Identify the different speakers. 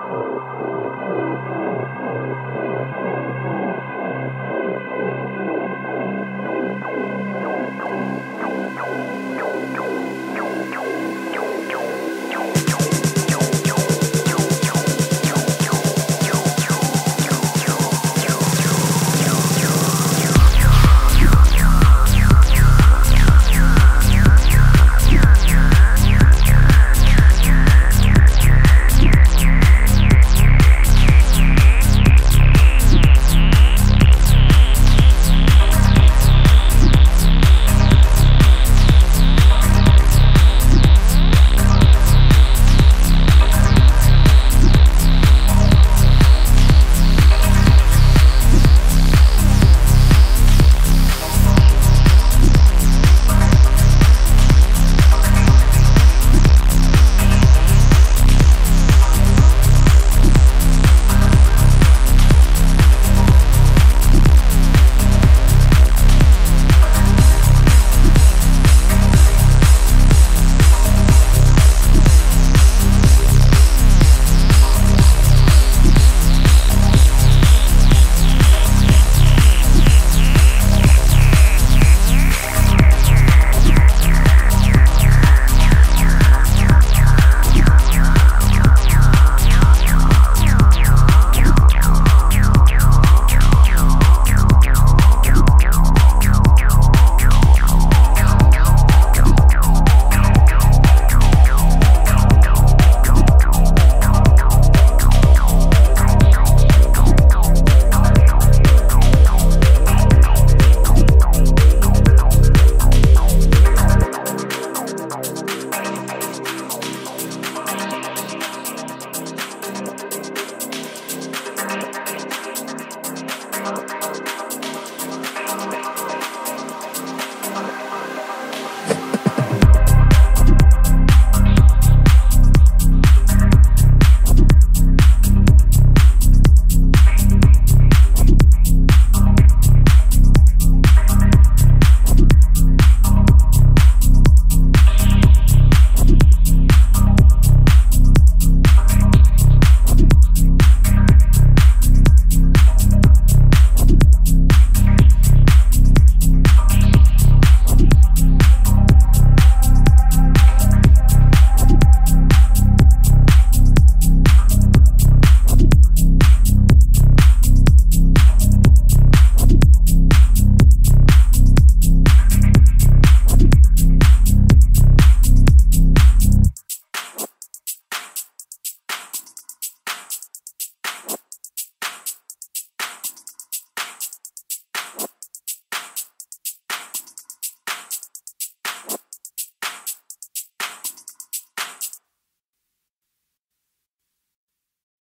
Speaker 1: Oh.